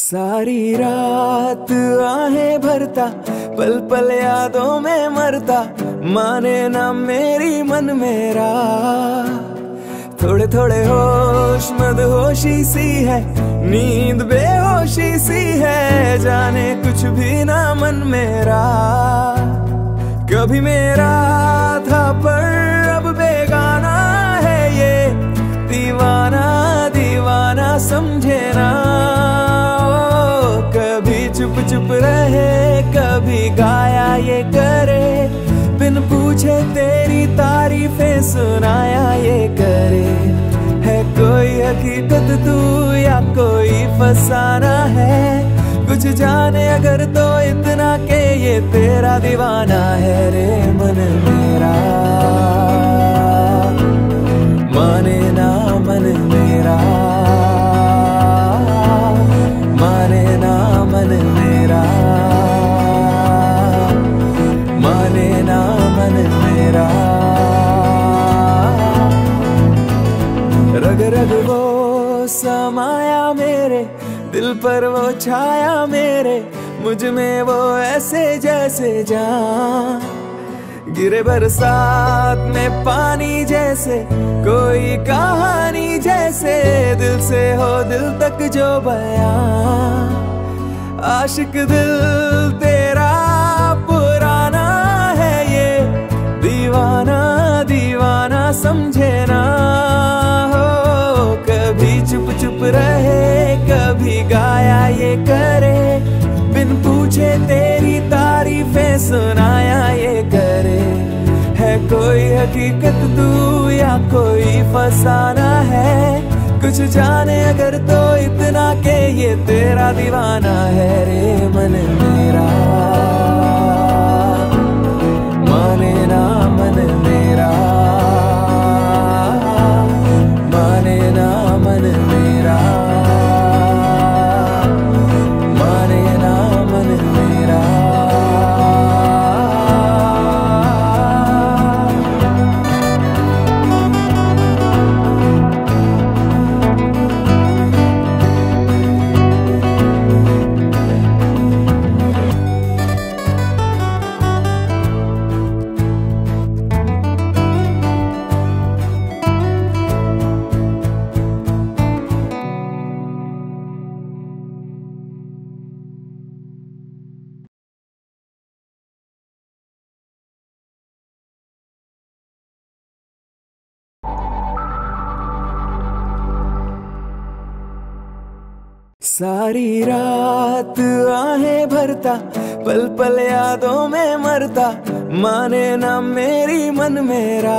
सारी रात आहे भरता, पल पल यादों में मरता, माने ना मेरी मन मेरा। थोड़े थोड़े होश मदहोशी सी है, नींद बेहोशी सी है, जाने कुछ भी ना मन मेरा। कभी मेरा था पर अब बेगाना है ये, दीवाना दीवाना, समझे कभी गाया ये करे, बिन पूछे तेरी तारीफें सुनाया ये करे। है कोई हकीकत तू या कोई फसाना है? कुछ जाने अगर तो इतना के ये तेरा दीवाना है रे। रग वो समाया मेरे, दिल पर वो छाया मेरे, मुझमें वो ऐसे जैसे जा गिरे बरसात में पानी जैसे, कोई कहानी जैसे, दिल से हो दिल तक जो बया आशिक दिल तेरा करे, बिन पूछे तेरी तारीफें सुनाया ये करे। है कोई हकीकत तू या कोई फसाना है? कुछ जाने अगर तो इतना के ये तेरा दीवाना है रे मन मेरा। सारी रात आहें भरता पल पल यादों में मरता माने ना मेरी मन मेरा